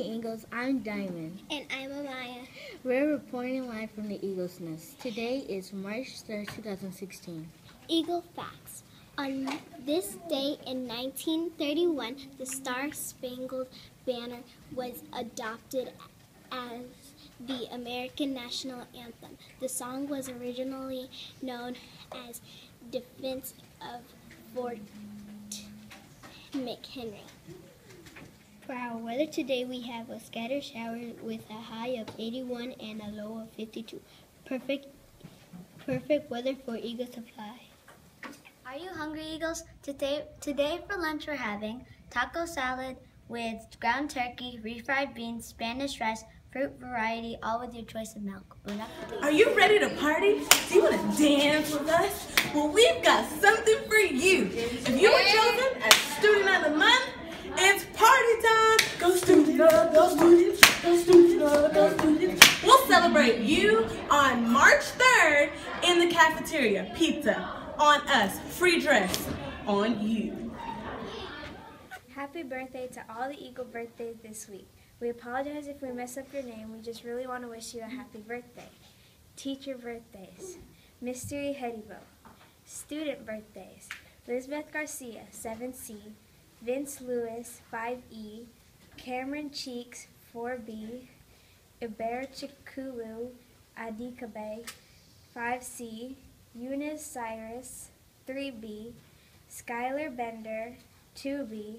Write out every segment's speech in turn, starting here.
morning, Eagles. I'm Diamond. And I'm Amaya. We're reporting live from the Eagles Nest. Today is March 3rd, 2016. Eagle Facts. On this day in 1931, the Star Spangled Banner was adopted as the American national anthem. The song was originally known as Defense of Fort McHenry. For our weather today, we have a scattered shower with a high of 81 and a low of 52. Perfect, perfect weather for eagle to fly. Are you hungry, Eagles? Today, today for lunch we're having taco salad with ground turkey, refried beans, Spanish rice, fruit variety, all with your choice of milk. Are you ready to party? Do you want to dance with us? Well, we've got something for you. If you were chosen as Student of the Month, it's party We'll celebrate you on March 3rd in the cafeteria. Pizza on us, free dress on you. Happy birthday to all the Eagle birthdays this week. We apologize if we mess up your name. We just really want to wish you a happy birthday. Teacher birthdays. Mystery Hedibo. Student birthdays. Lisbeth Garcia, 7C. Vince Lewis, 5E, Cameron Cheeks, 4B, Iber Chikulu Adikabe, 5C, Eunice Cyrus, 3B, Skylar Bender, 2B,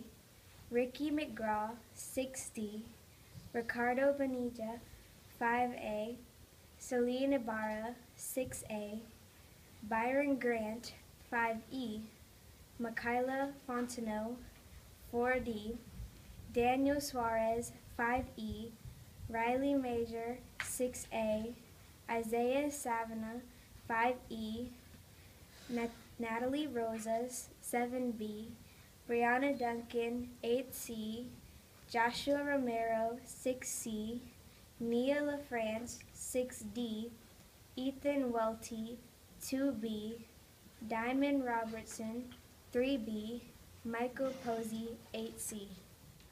Ricky McGraw, 6D, Ricardo Bonilla, 5A, Celine Ibarra, 6A, Byron Grant, 5E, Michaela Fontenot, 4D, Daniel Suarez, 5E, Riley Major, 6A, Isaiah Savina, 5E, Nat Natalie Rosas, 7B, Brianna Duncan, 8C, Joshua Romero, 6C, Nia LaFrance, 6D, Ethan Welty, 2B, Diamond Robertson, 3B, Michael Posey, 8C.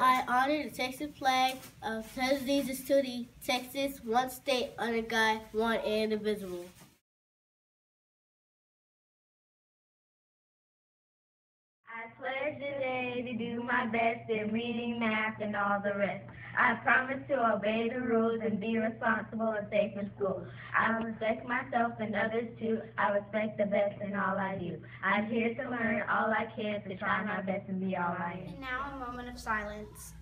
I honor the Texas flag of Texas to the Texas, one state under God, one and indivisible. I pledge today to do my best in reading, math, and all the rest. I promise to obey the rules and be responsible and safe in school. I respect myself and others too. I respect the best in all I do. I'm here to learn all I can to try my best and be all I am. And now a moment of silence.